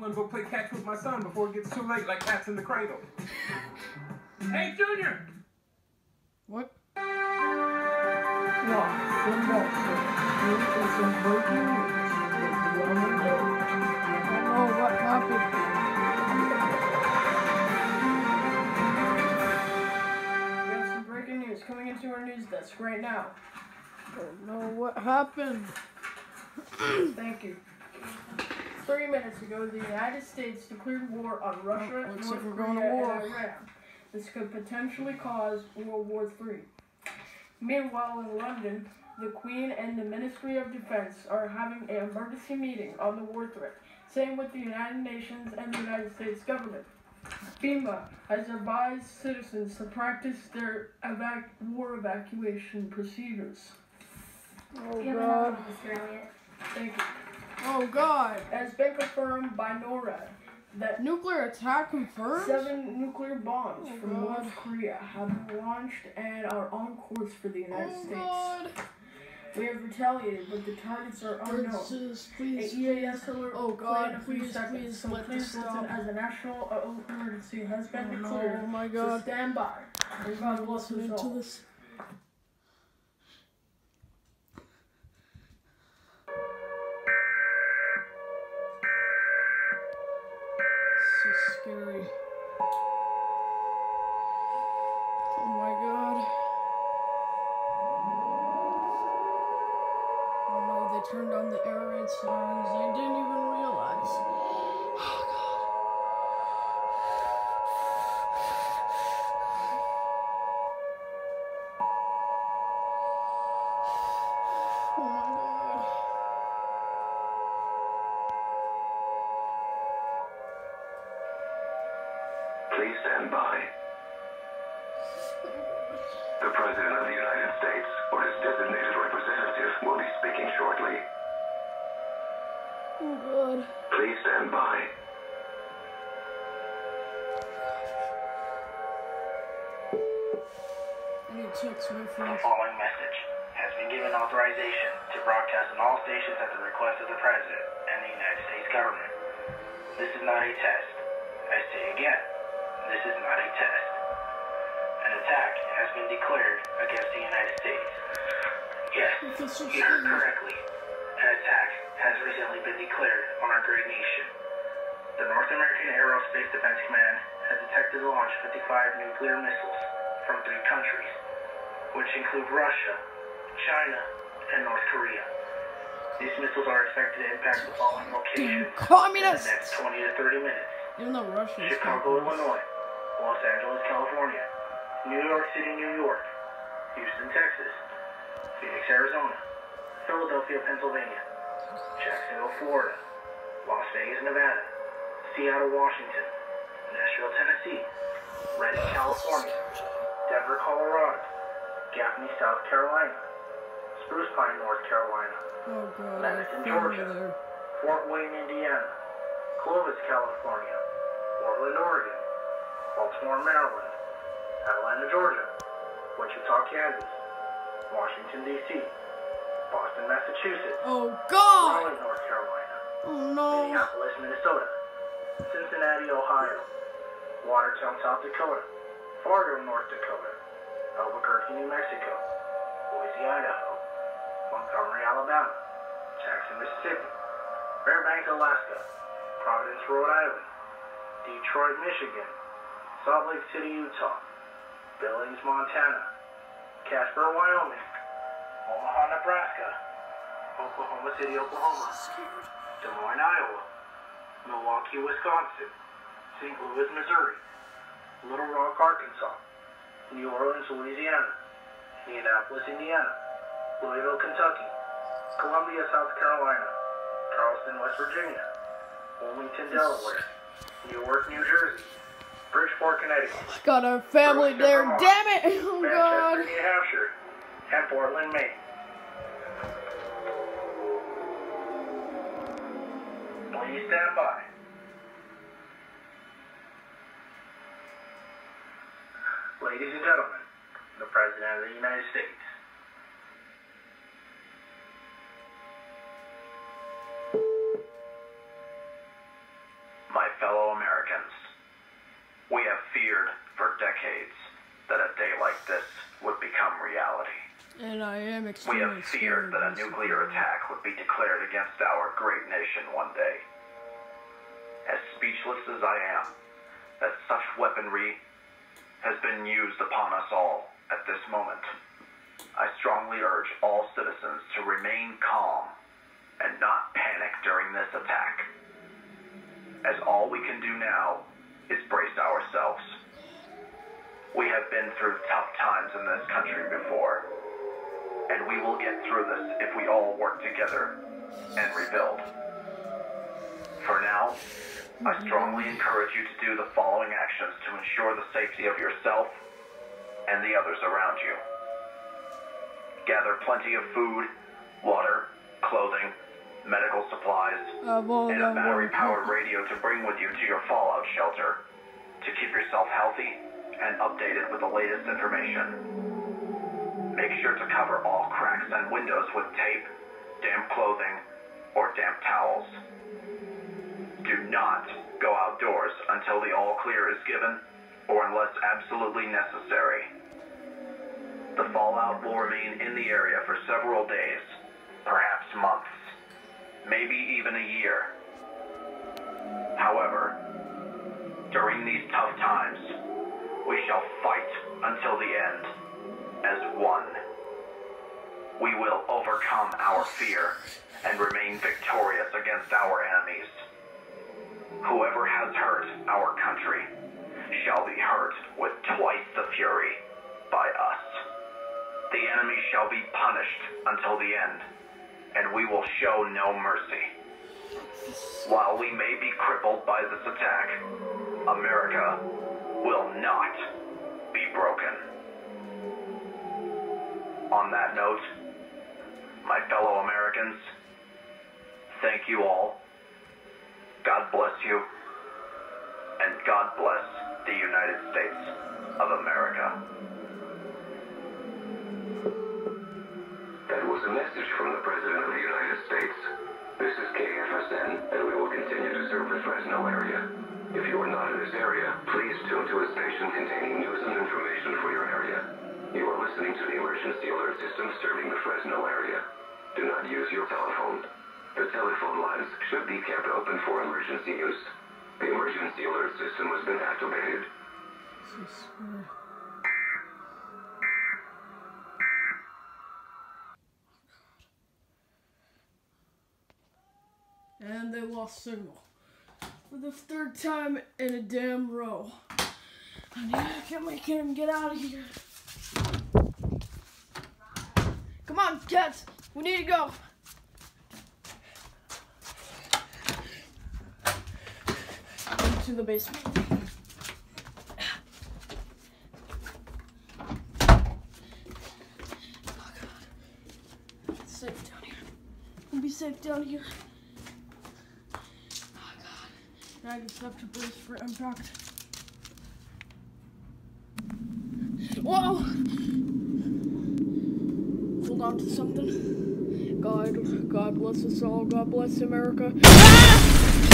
I'm gonna go play catch with my son before it gets too late, like cats in the cradle. hey, Junior! What? No, some more. Here's some breaking news. You wanna know? I don't know oh, what happened. We have some breaking news coming into our news desk right now. I don't know what happened. Thank you. Three minutes ago, the United States declared war on Russia, Oh, North like we're going to Korea, war. and Iran. This could potentially cause World War III. Meanwhile, in London, the Queen and the Ministry of Defense are having an emergency meeting on the war threat, same with the United Nations and the United States government. FEMA has advised citizens to practice their evac- war evacuation procedures. Oh god. enough of this, Elliot. Thank you. Oh god. It has been confirmed by NORAD that Nuclear attack confirmed? seven nuclear bombs Oh, from God. North Korea have been launched and are on course for the United Oh States. god. We have retaliated, but the targets are unknown. A please. EAS alert Oh, will play in God, few please, seconds, please so let please listen stop. as a national uh, emergency has been Oh, no, declared. oh my So god. stand by. God I'm bless us listening to this. Scary. Oh my god. Oh no, they turned on the air raid sirens. Please stand by. I need to text my The following message has been given authorization to broadcast on all stations at the request of the President and the United States government. This is not a test. I say again, this is not a test. An attack has been declared against the United States. Yes, you heard correctly. An attack has recently been declared on our great nation. The North American Aerospace Defense Command has detected the launch of 55 nuclear missiles from three countries, which include Russia, China, and North Korea. These missiles are expected to impact the following locations in the next 20 to 30 minutes. Even though Russia Chicago. Illinois, Los Angeles, California, New York City, New York, Houston, Texas, Phoenix, Arizona, Philadelphia, Pennsylvania, Jacksonville, Florida, Las Vegas, Nevada, Seattle, Washington, Nashville, Tennessee, Redding, California, Denver, Colorado, Gaffney, South Carolina, Spruce Pine, North Carolina, Oh god, Madison, Georgia. there. Fort Wayne, Indiana, Clovis, California, Portland, Oregon, Baltimore, Maryland, Atlanta, Georgia, Wichita, Kansas, Washington, D.C., Boston, Massachusetts, Oh god! Raleigh, North Carolina, Oh no! Minneapolis, Minnesota, Cincinnati, Ohio, Watertown, South Dakota, Fargo, North Dakota, Albuquerque, New Mexico, Boise, Idaho, Montgomery, Alabama, Jackson, Mississippi, Fairbanks, Alaska, Providence, Rhode Island, Detroit, Michigan, Salt Lake City, Utah, Billings, Montana, Casper, Wyoming, Omaha, Nebraska, Oklahoma City, Oklahoma, Des Moines, Iowa, Milwaukee, Wisconsin, St. Louis, Missouri, Little Rock, Arkansas, New Orleans, Louisiana, Indianapolis, Indiana, Louisville, Kentucky, Columbia, South Carolina, Charleston, West Virginia, Wilmington, Delaware, Newark, New Jersey, Bridgeport, Connecticut, Got our family there, damn it! Oh Manchester, god! New Hampshire, and Portland, Maine. Stand by. Ladies and gentlemen, the President of the United States. My fellow Americans, we have feared for decades that a day like this would become reality. And I am We have feared that a nuclear attack would be declared against our great nation one day. Speechless as I am, that such weaponry has been used upon us all at this moment. I strongly urge all citizens to remain calm and not panic during this attack. As all we can do now is brace ourselves. We have been through tough times in this country before and we will get through this if we all work together and rebuild. For now, I strongly encourage you to do the following actions to ensure the safety of yourself and the others around you. Gather plenty of food, water, clothing, medical supplies, Uh, and a uh, battery powered radio to bring with you to your fallout shelter to keep yourself healthy and updated with the latest information. Make sure to cover all cracks and windows with tape, damp clothing, or damp towels. Do not go outdoors until the all clear is given or unless absolutely necessary. The fallout will remain in the area for several days, perhaps months, maybe even a year. However, during these tough times, we shall fight until the end as one. We will overcome our fear and remain victorious against our enemies. Whoever has hurt our country shall be hurt with twice the fury by us. The enemy shall be punished until the end, and we will show no mercy. While we may be crippled by this attack, America will not be broken. On that note, my fellow Americans, thank you all. God bless you. And God bless the United States of America. That was a message from the President of the United States. This is KFSN, and we will continue to serve the Fresno area. If you are not in this area, please tune to a station containing news and information for your area. You are listening to the emergency alert system serving the Fresno area. Do not use your telephone. The telephone lines should be kept open for emergency use. The emergency alert system has been activated. And they lost signal. For the third time in a damn row. I need to get my kid and get out of here. Come on, cats. We need to go. Into the basement. Oh god. It's safe down here. We'll be safe down here. Oh god. Now I can stop to brace for impact. Whoa! Hold on to something. God, God bless us all. God bless America. Ah!